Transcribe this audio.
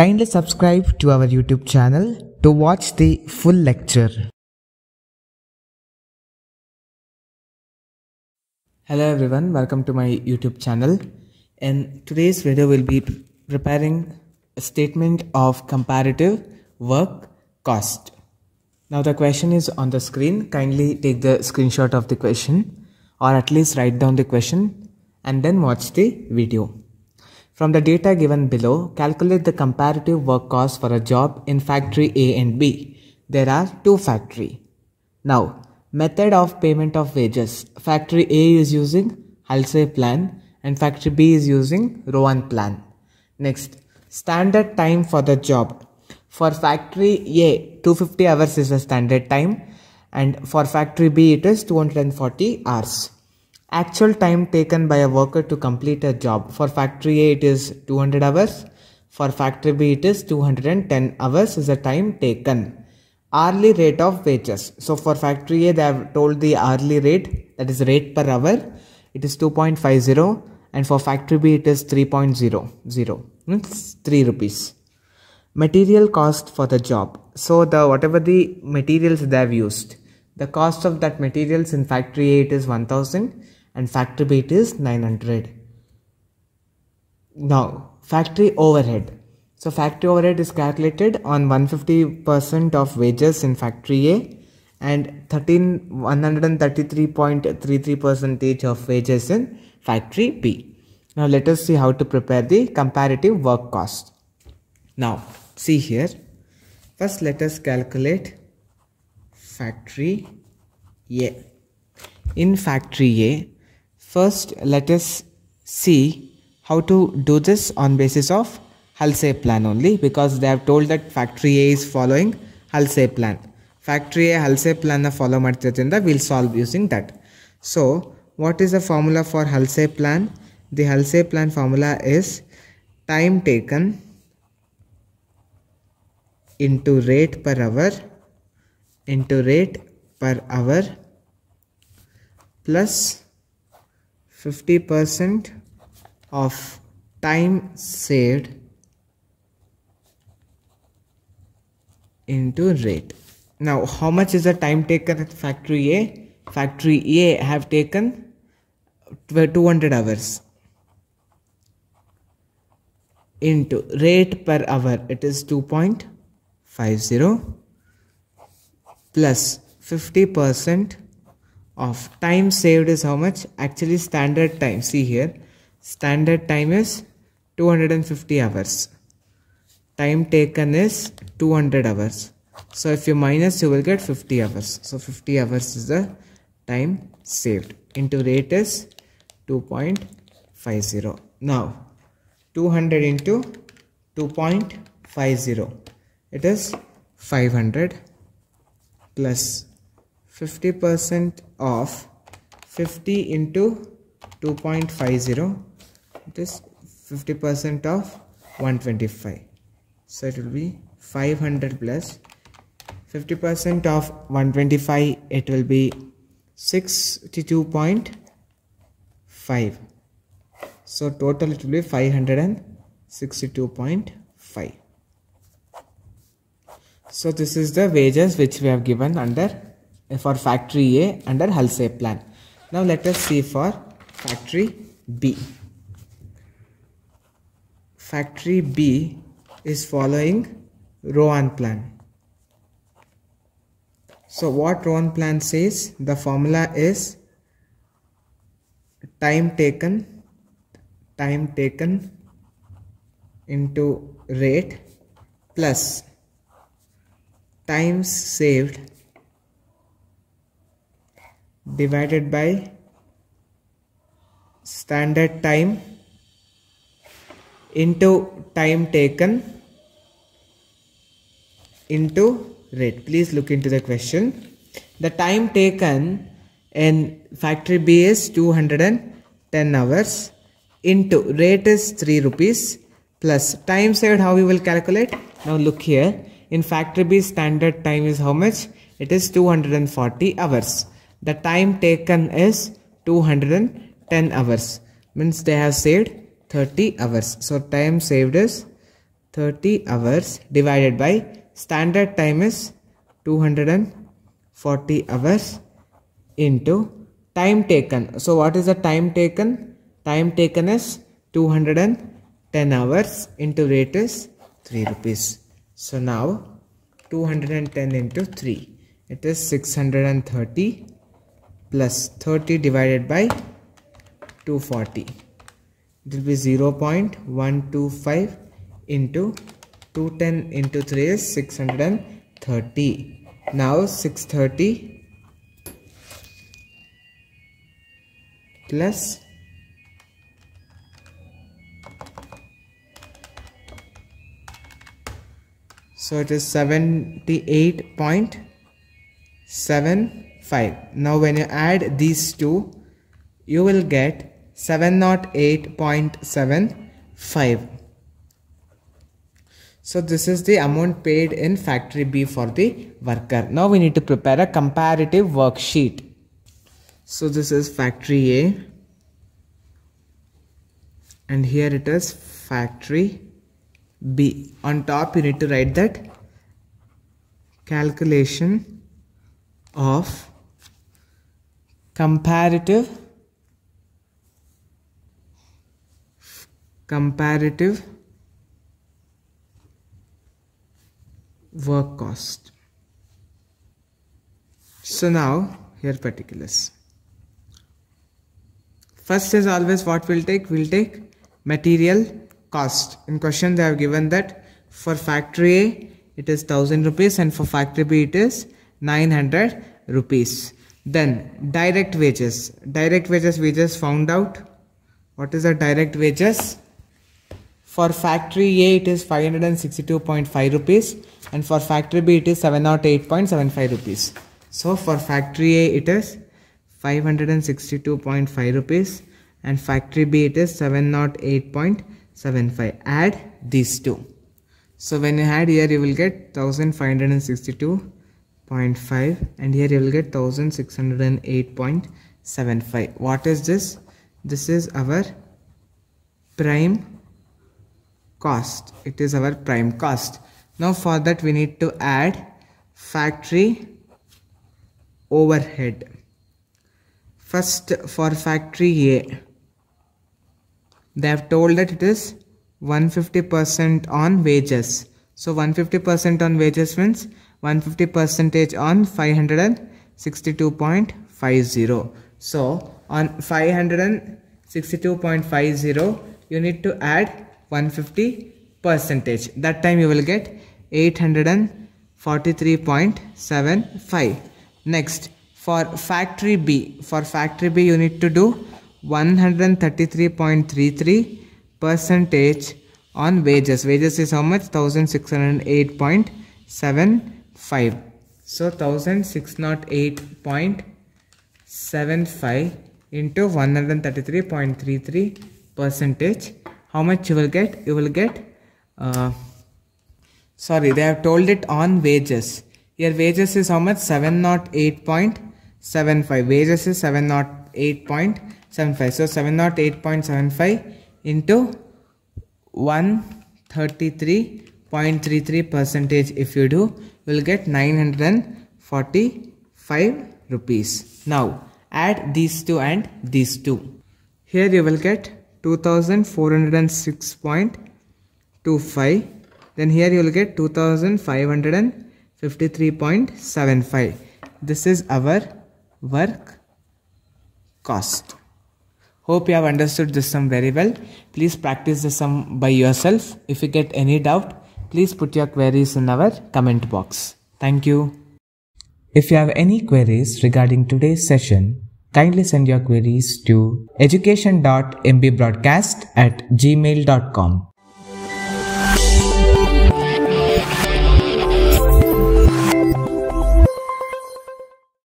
Kindly subscribe to our YouTube channel to watch the full lecture. Hello everyone, welcome to my YouTube channel. In today's video, we'll be preparing a statement of comparative work cost. Now the question is on the screen. Kindly take the screenshot of the question or at least write down the question and then watch the video. From the data given below, calculate the comparative work cost for a job in factory A and B. There are two factory. Now, method of payment of wages. Factory A is using Halsey plan and factory B is using Rowan plan. Next, standard time for the job. For factory A, 250 hours is the standard time and for factory B it is 240 hours. Actual time taken by a worker to complete a job. For factory A it is 200 hours. For factory B it is 210 hours is the time taken. Hourly rate of wages. So for factory A they have told the hourly rate that is rate per hour. It is 2.50 and for factory B it is 3.00. It's 3 rupees. Material cost for the job. So the whatever the materials they have used. The cost of that materials in factory A it is 1000 and factory B is 900. Now factory overhead. So factory overhead is calculated on 150% of wages in factory A and 13 133.33 percentage of wages in factory B. Now let us see how to prepare the comparative work cost. Now see here. First let us calculate factory A. In factory A, first let us see how to do this on basis of Halsey plan only because they have told that factory A is following Halsey plan. Factory A Halsey plan follow ಮಾಡ್ತಿದ್ರಿಂದ we'll solve using that. So what is the formula for Halsey plan? The Halsey plan formula is time taken into rate per hour into rate per hour plus 50% of time saved into rate. Now, how much is the time taken at factory A? Factory A have taken 200 hours into rate per hour it is 2.50 plus 50% of time saved is how much? Actually standard time. See here. Standard time is 250 hours. Time taken is 200 hours. So if you minus you will get 50 hours. So 50 hours is the time saved. Into rate is 2.50 now 200 into 2.50 it is 500 plus 50% of 50 into 2.50 it is 50% of 125 so it will be 500 plus 50% of 125 it will be 62.5 so total it will be 562.5 so this is the wages which we have given under for factory A under Halsey plan. Now let us see for factory B. Factory B is following Rowan plan. So what Rowan plan says? The formula is time taken time taken into rate plus times saved divided by standard time into time taken into rate. Please look into the question. The time taken in factory b is 210 hours into rate is 3 rupees plus. Time saved how we will calculate? Now look here. In factory b standard time is how much? It is 240 hours the time taken is 210 hours means they have saved 30 hours so time saved is 30 hours divided by standard time is 240 hours into time taken. So what is the time taken? Time taken is 210 hours into rate is 3 rupees. So now 210 into 3 it is 630 plus 30 divided by 240 it will be 0 0.125 into 210 into 3 is 630 now 630 plus so it is 78.75 now when you add these two you will get 708.75 so this is the amount paid in factory B for the worker. Now we need to prepare a comparative worksheet. So this is factory A and here it is factory B. On top you need to write that calculation of comparative comparative work cost. So now here particulars. First is always what we'll take? We'll take material cost. In question they have given that for factory A it is 1000 rupees and for factory B it is 900 rupees. Then direct wages. Direct wages we just found out. What is the direct wages? For factory A it is 562.5 rupees and for factory B it is 708.75 rupees. So for factory A it is 562.5 rupees and factory B it is 708.75. Add these two. So when you add here you will get 1562.5 and here you will get 1608.75. What is this? This is our prime cost it is our prime cost now for that we need to add factory overhead first for factory A they have told that it is 150% on wages so 150% on wages means 150 percentage on 562.50 so on 562.50 you need to add 150 percentage. That time you will get 843.75 next for factory b for factory b you need to do 133.33 percentage on wages. Wages is how much 1608.75 so 1608.75 into 133.33 percentage. How much you will get? You will get uh, sorry they have told it on wages. Your wages is how much? 708.75 wages is 708.75 so 708.75 into 133.33 percentage if you do will get 945 rupees. Now add these two and these two. Here you will get 2406.25 then here you will get 2553.75 this is our work cost. Hope you have understood this sum very well. Please practice the sum by yourself. If you get any doubt please put your queries in our comment box thank you if you have any queries regarding today's session Kindly send your queries to education.mbroadcast at gmail.com.